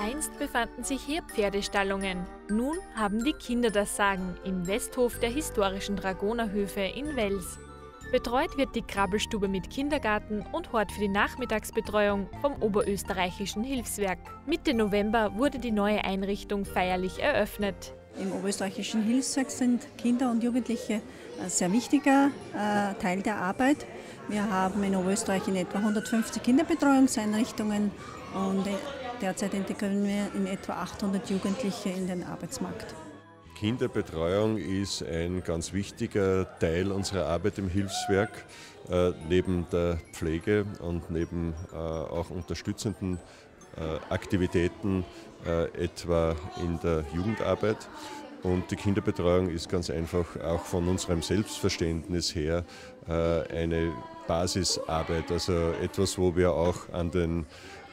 Einst befanden sich hier Pferdestallungen. Nun haben die Kinder das Sagen im Westhof der historischen Dragonerhöfe in Wels. Betreut wird die Krabbelstube mit Kindergarten und Hort für die Nachmittagsbetreuung vom Oberösterreichischen Hilfswerk. Mitte November wurde die neue Einrichtung feierlich eröffnet. Im Oberösterreichischen Hilfswerk sind Kinder und Jugendliche ein sehr wichtiger äh, Teil der Arbeit. Wir haben in Oberösterreich in etwa 150 Kinderbetreuungseinrichtungen und derzeit integrieren wir in etwa 800 Jugendliche in den Arbeitsmarkt. Kinderbetreuung ist ein ganz wichtiger Teil unserer Arbeit im Hilfswerk, äh, neben der Pflege und neben äh, auch unterstützenden Aktivitäten, äh, etwa in der Jugendarbeit. Und die Kinderbetreuung ist ganz einfach auch von unserem Selbstverständnis her äh, eine Basisarbeit, also etwas, wo wir auch an den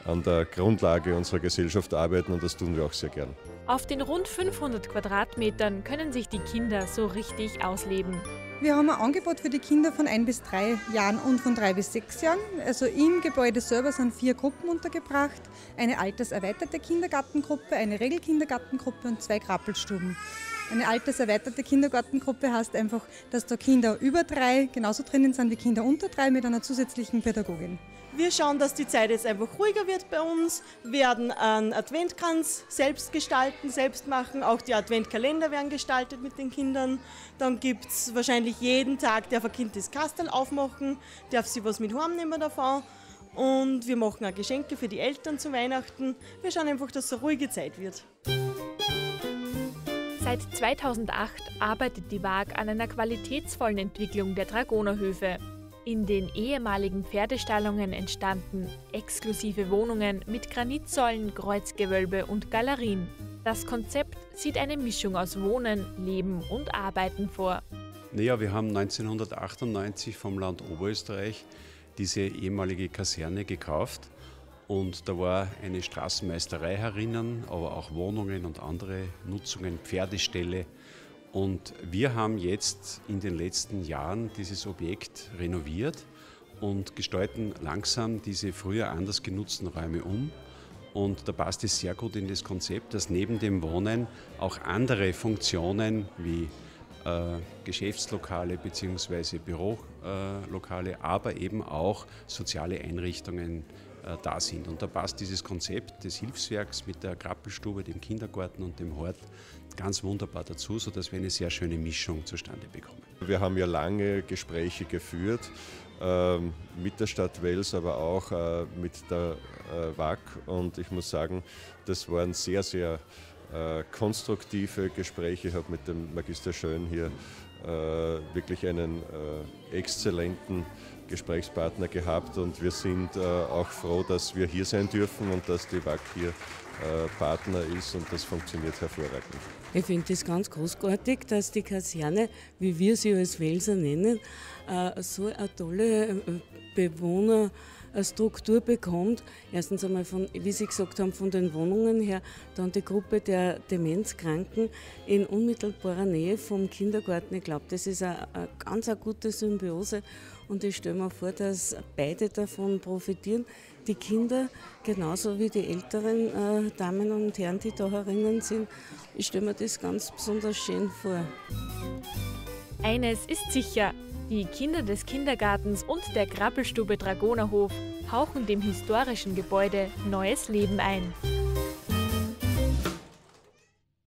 an der Grundlage unserer Gesellschaft arbeiten und das tun wir auch sehr gern. Auf den rund 500 Quadratmetern können sich die Kinder so richtig ausleben. Wir haben ein Angebot für die Kinder von ein bis drei Jahren und von drei bis sechs Jahren. Also im Gebäude selber sind vier Gruppen untergebracht. Eine alterserweiterte Kindergartengruppe, eine Regelkindergartengruppe und zwei Krabbelstuben. Eine alterserweiterte Kindergartengruppe heißt einfach, dass da Kinder über drei genauso drinnen sind wie Kinder unter drei mit einer zusätzlichen Pädagogin. Wir schauen, dass die Zeit jetzt einfach ruhiger wird bei uns, werden einen Adventkranz selbst gestalten, selbst machen. Auch die Adventkalender werden gestaltet mit den Kindern. Dann gibt es wahrscheinlich jeden Tag, darf ein Kind das Kastel aufmachen, darf sie was mit heimnehmen davon. Und wir machen auch Geschenke für die Eltern zu Weihnachten. Wir schauen einfach, dass es eine ruhige Zeit wird. Seit 2008 arbeitet die WAG an einer qualitätsvollen Entwicklung der Dragonerhöfe. In den ehemaligen Pferdestallungen entstanden exklusive Wohnungen mit Granitsäulen, Kreuzgewölbe und Galerien. Das Konzept sieht eine Mischung aus Wohnen, Leben und Arbeiten vor. Naja, wir haben 1998 vom Land Oberösterreich diese ehemalige Kaserne gekauft und da war eine Straßenmeisterei herinnen, aber auch Wohnungen und andere Nutzungen, Pferdeställe und wir haben jetzt in den letzten Jahren dieses Objekt renoviert und gestalten langsam diese früher anders genutzten Räume um. Und da passt es sehr gut in das Konzept, dass neben dem Wohnen auch andere Funktionen wie äh, Geschäftslokale bzw. Bürolokale, aber eben auch soziale Einrichtungen da sind. Und da passt dieses Konzept des Hilfswerks mit der Krappelstube, dem Kindergarten und dem Hort ganz wunderbar dazu, sodass wir eine sehr schöne Mischung zustande bekommen. Wir haben ja lange Gespräche geführt äh, mit der Stadt Wels, aber auch äh, mit der äh, WAC und ich muss sagen, das waren sehr, sehr äh, konstruktive Gespräche. Ich habe mit dem Magister Schön hier äh, wirklich einen äh, exzellenten Gesprächspartner gehabt und wir sind äh, auch froh, dass wir hier sein dürfen und dass die WAC hier äh, Partner ist und das funktioniert hervorragend. Ich finde es ganz großartig, dass die Kaserne, wie wir sie als Welser nennen, äh, so eine tolle Bewohner Struktur bekommt. Erstens einmal, von, wie Sie gesagt haben, von den Wohnungen her, dann die Gruppe der Demenzkranken in unmittelbarer Nähe vom Kindergarten. Ich glaube, das ist eine, eine ganz eine gute Symbiose und ich stelle mir vor, dass beide davon profitieren. Die Kinder genauso wie die älteren äh, Damen und Herren, die da herinnen sind. Ich stelle mir das ganz besonders schön vor. Eines ist sicher, die Kinder des Kindergartens und der Krabbelstube Dragonerhof hauchen dem historischen Gebäude neues Leben ein.